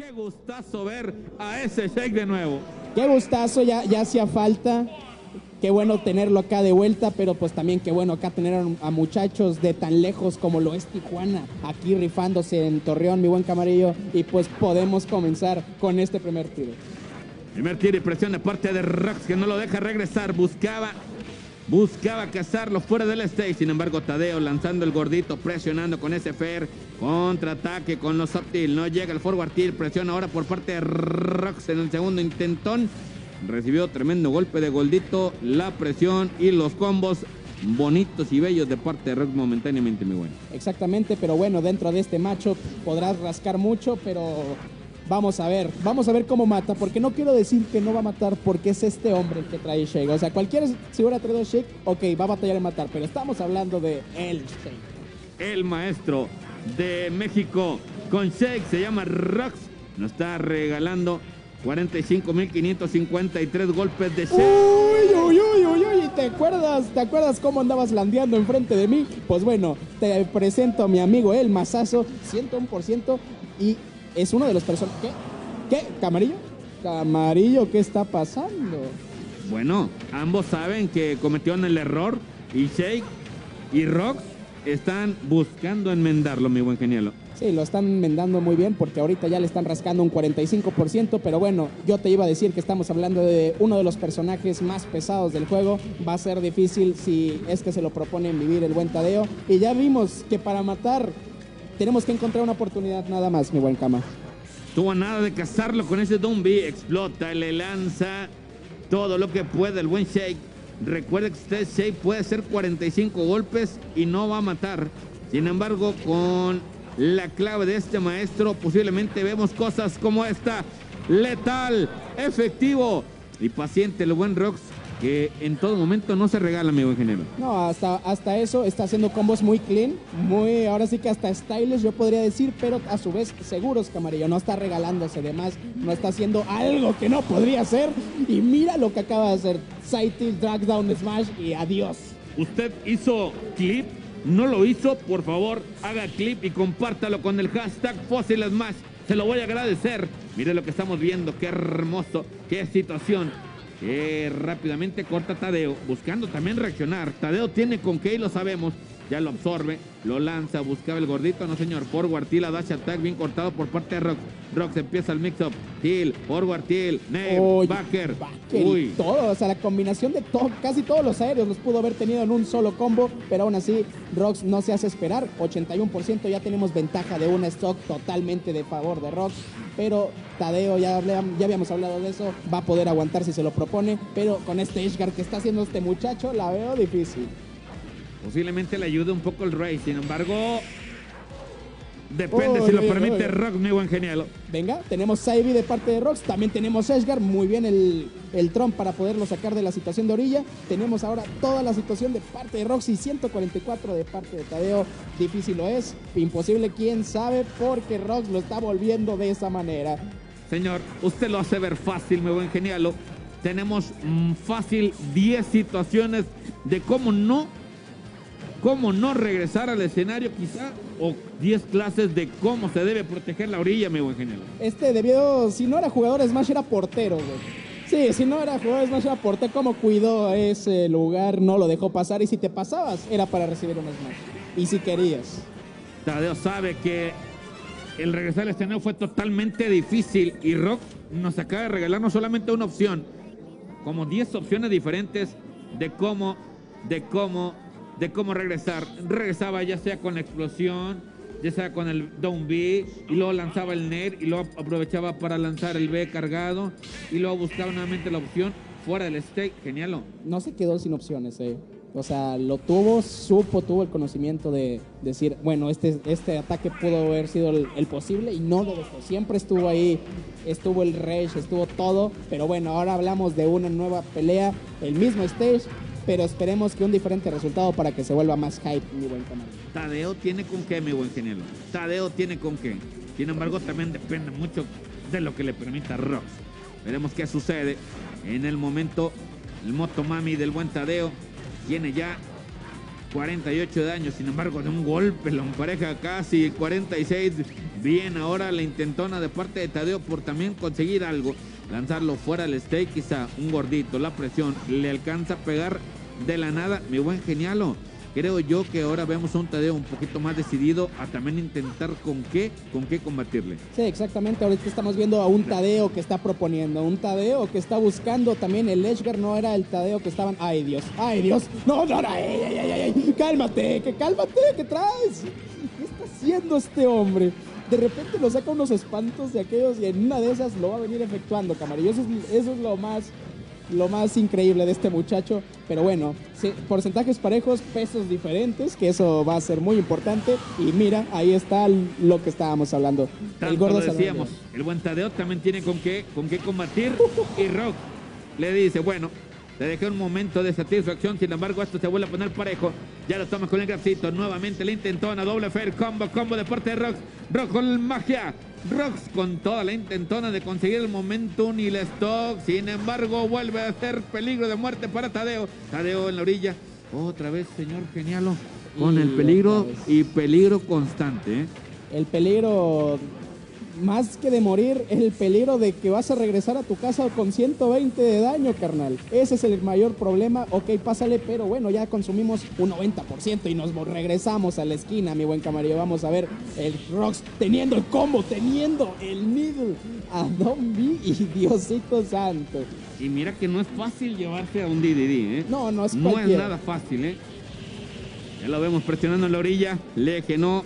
Qué gustazo ver a ese Shake de nuevo. Qué gustazo, ya, ya hacía falta. Qué bueno tenerlo acá de vuelta, pero pues también qué bueno acá tener a, a muchachos de tan lejos como lo es Tijuana, aquí rifándose en Torreón, mi buen camarillo, y pues podemos comenzar con este primer tiro. Primer tiro y presión de parte de Rox que no lo deja regresar. Buscaba, buscaba cazarlo fuera del stage. Sin embargo, Tadeo lanzando el gordito, presionando con ese fair. Contraataque con los subtil. No llega el forward tilt. Presión ahora por parte de Rox en el segundo intentón. Recibió tremendo golpe de Goldito, la presión y los combos bonitos y bellos de parte de Rox momentáneamente, muy bueno. Exactamente, pero bueno, dentro de este macho podrás rascar mucho, pero vamos a ver, vamos a ver cómo mata, porque no quiero decir que no va a matar porque es este hombre el que trae Shake. O sea, cualquiera si hubiera traído Shake, ok, va a batallar en matar, pero estamos hablando de el Shake. El maestro de México con Shake se llama Rox. Nos está regalando 45.553 golpes de Shake. Uy, uy, uy, uy, uy, ¿te acuerdas? ¿Te acuerdas cómo andabas landeando enfrente de mí? Pues bueno, te presento a mi amigo el Mazazo, 101% y es uno de los personas... ¿Qué? ¿Qué? ¿Camarillo? Camarillo, ¿qué está pasando? Bueno, ambos saben que cometieron el error y Shake y Rox están buscando enmendarlo, mi buen genialo. Sí, lo están enmendando muy bien porque ahorita ya le están rascando un 45%, pero bueno, yo te iba a decir que estamos hablando de uno de los personajes más pesados del juego. Va a ser difícil si es que se lo proponen vivir el buen Tadeo. Y ya vimos que para matar tenemos que encontrar una oportunidad nada más, mi buen cama. Tuvo nada de cazarlo con ese Dumbi, explota, le lanza todo lo que puede el buen Shake. Recuerde que usted Shake puede hacer 45 golpes y no va a matar. Sin embargo, con la clave de este maestro, posiblemente vemos cosas como esta. Letal, efectivo y paciente el buen Rox, que en todo momento no se regala, amigo ingeniero. No, hasta, hasta eso está haciendo combos muy clean, muy, ahora sí que hasta stylish yo podría decir, pero a su vez seguros, Camarillo, no está regalándose de más, no está haciendo algo que no podría hacer, y mira lo que acaba de hacer, side tilt, drag down, smash, y adiós. Usted hizo clip, no lo hizo, por favor, haga clip y compártalo con el hashtag Fósil Smash. Se lo voy a agradecer. Mire lo que estamos viendo, qué hermoso, qué situación. Que rápidamente corta Tadeo, buscando también reaccionar. Tadeo tiene con qué y lo sabemos. Ya lo absorbe, lo lanza, buscaba el gordito, no señor. Forward, Tila, Dash Attack, bien cortado por parte de Rox. Rox empieza el mix-up. Till, Forward, Till, Nave, Oye, Backer. Uy, todo, o sea, la combinación de todo, casi todos los aéreos los pudo haber tenido en un solo combo, pero aún así Rox no se hace esperar, 81% ya tenemos ventaja de una stock totalmente de favor de Rox, pero Tadeo, ya, habíamos hablado de eso, va a poder aguantar si se lo propone, pero con este Ishgar que está haciendo este muchacho, la veo difícil. posiblemente le ayude un poco el Rey. Sin embargo, depende si lo permite. Rox, mi buen genial. Venga, tenemos Saibi de parte de Rox, también tenemos Ashgar, muy bien el, el Trump para poderlo sacar de la situación de orilla. Tenemos ahora toda la situación de parte de Rox y 144 de parte de Tadeo. Difícil lo es, imposible, quién sabe, porque Rox lo está volviendo de esa manera. Señor, usted lo hace ver fácil, mi buen genialo. Tenemos mm, fácil 10 situaciones de cómo no, cómo no regresar al escenario quizá, o 10 clases de cómo se debe proteger la orilla, mi buen genialo. Este debió, si no era jugador Smash, era portero, güey. Sí, si no era jugador Smash, era portero. ¿Cómo cuidó ese lugar? No lo dejó pasar. Y si te pasabas, era para recibir un Smash. Y si querías. Tadeo sabe que el regresar al escenario fue totalmente difícil y Rock nos acaba de regalar no solamente una opción, como 10 opciones diferentes de cómo, de cómo, de cómo regresar. Regresaba ya sea con la explosión, ya sea con el down B, y luego lanzaba el Nair, y luego aprovechaba para lanzar el B cargado, y luego buscaba nuevamente la opción fuera del stake. Genial. no se quedó sin opciones, eh. O sea, lo tuvo, supo, tuvo el conocimiento de decir, bueno, este, este ataque pudo haber sido el, el posible y no lo dejó. Siempre estuvo ahí, estuvo el rage, estuvo todo. Pero bueno, ahora hablamos de una nueva pelea, el mismo stage, pero esperemos que un diferente resultado para que se vuelva más hype, mi buen camarada. Tadeo tiene con qué, mi buen genial. Tadeo tiene con qué. Sin embargo, también depende mucho de lo que le permita Rox. Veremos qué sucede. En el momento, el Motomami del buen Tadeo tiene ya 48 de. Sin embargo, de un golpe lo empareja casi 46. Bien, ahora la intentona de parte de Tadeo por también conseguir algo. Lanzarlo fuera del stake, quizá un gordito, la presión, le alcanza a pegar de la nada. Mi buen genialo. Creo yo que ahora vemos a un Tadeo un poquito más decidido a también intentar con qué, con qué combatirle. Sí, exactamente. Ahorita estamos viendo a un Tadeo que está proponiendo, un Tadeo que está buscando también el Edgar, no era el Tadeo que estaban. Ay, Dios, ay, Dios. No, no, no, ay, ay, ay, ay. cálmate, que cálmate, ¿qué traes? ¿Qué está haciendo este hombre? De repente lo saca unos espantos de aquellos y en una de esas lo va a venir efectuando, camarillo. Eso es, eso es lo más lo más increíble de este muchacho. Pero bueno, porcentajes parejos, pesos diferentes, que eso va a ser muy importante. Y mira, ahí está lo que estábamos hablando. el gordo lo decíamos, el buen Tadeo también tiene con qué, con qué combatir. y Rock le dice, bueno, le dejé un momento de satisfacción, sin embargo esto se vuelve a poner parejo. Ya lo toma con el grafito, nuevamente le intentona, doble fair combo, combo de parte de Rock. Rock con magia, Rox con toda la intentona de conseguir el momentum y el stock. Sin embargo, vuelve a ser peligro de muerte para Tadeo. Tadeo en la orilla. Otra vez, señor Genialo. Con el peligro y peligro constante. ¿eh? El peligro más que de morir, el peligro de que vas a regresar a tu casa con 120 de daño, carnal. Ese es el mayor problema. Ok, pásale, pero bueno, ya consumimos un 90% y nos regresamos a la esquina, mi buen camarillo. Vamos a ver el Rox teniendo el combo, teniendo el middle a Don B y Diosito Santo. Y mira que no es fácil llevarse a un DDD, ¿eh? No, no es No es nada fácil, ¿eh? Ya lo vemos presionando en la orilla. Le que no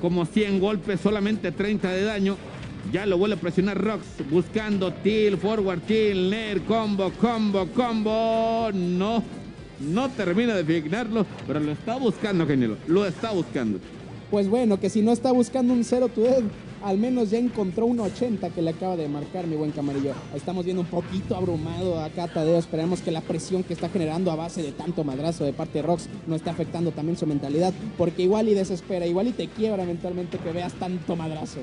como 100 golpes, solamente 30 de daño. Ya lo vuelve a presionar Rox, buscando Till, forward Till, Nair, combo, combo, combo. No, no termina de fijarlo, pero lo está buscando, Genial. Lo está buscando. Pues bueno, que si no está buscando un 0 to dead, al menos ya encontró un 80 que le acaba de marcar mi buen camarillo. Estamos viendo un poquito abrumado acá Tadeo. Esperemos que la presión que está generando a base de tanto madrazo de parte de Rox no esté afectando también su mentalidad, porque igual y desespera, igual y te quiebra mentalmente que veas tanto madrazo.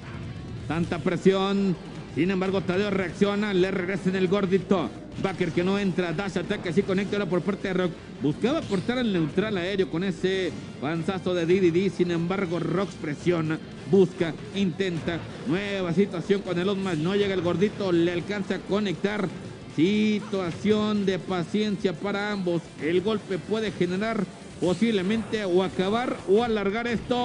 Tanta presión, sin embargo, Tadeo reacciona, le regresa en el gordito. Baker que no entra, Dash ataque, así conecta ahora por parte de Rock. Buscaba cortar el neutral aéreo con ese panzazo de DDD. Sin embargo, Rock presiona, busca, intenta. Nueva situación con el Osmas. No llega el gordito, le alcanza a conectar. Situación de paciencia para ambos. El golpe puede generar posiblemente o acabar o alargar esto.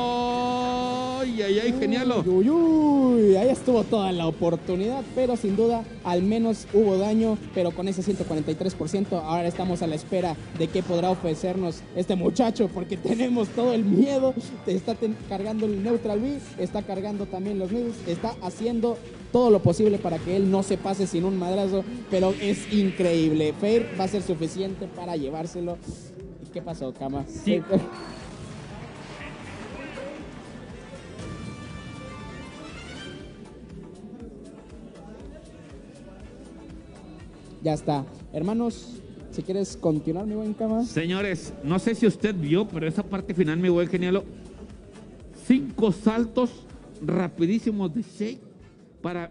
¡Ay, ay, ay! Genial. Ahí estuvo toda la oportunidad, pero sin duda al menos hubo daño, pero con ese 143%. Ahora estamos a la espera de qué podrá ofrecernos este muchacho, porque tenemos todo el miedo. Está cargando el Neutral B, está cargando también los medios, está haciendo todo lo posible para que él no se pase sin un madrazo, pero es increíble. Fair va a ser suficiente para llevárselo. ¿Qué pasó, Cama? Sí. ya está. Hermanos, si quieres continuar, mi buen Cama. Señores, no sé si usted vio, pero esa parte final, mi buen genialo. Cinco saltos rapidísimos de Shake para